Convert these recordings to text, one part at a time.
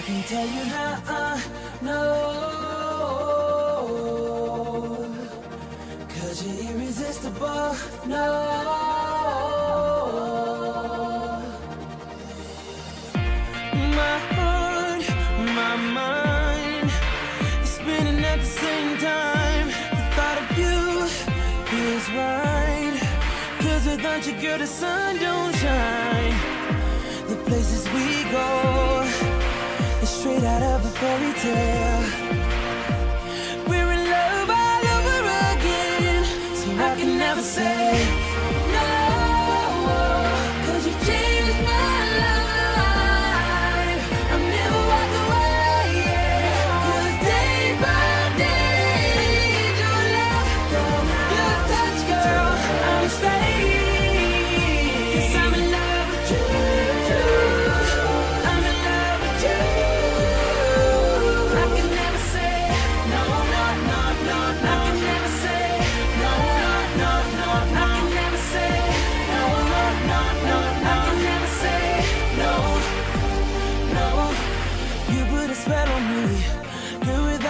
I can tell you how I know. Cause you're irresistible, no. My heart, my mind spinning at the same time. The thought of you feels without you, girl, the sun don't shine. The places we go straight out of a fairy tale. We're in love all over again, so I can never say.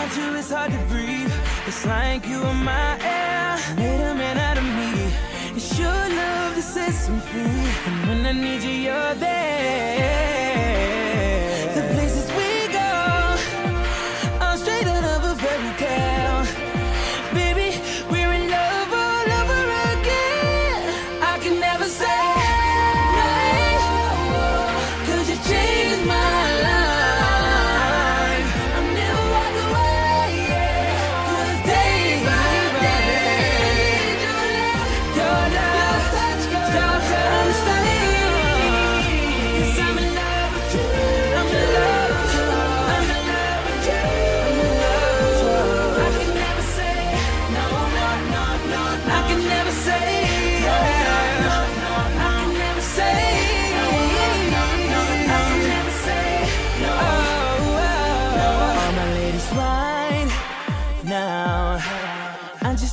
without you it's hard to breathe. It's like you are my air. Made a man out of me. It's your love that sets me free. And when I need you, you're there.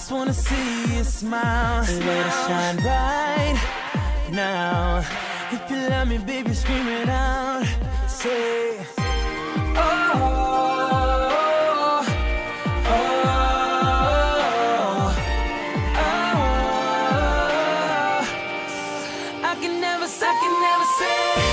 just wanna see you smile. smile. Let it shine bright now. If you love me, baby, scream it out. Say, oh. oh, oh, oh. I can never, I can never say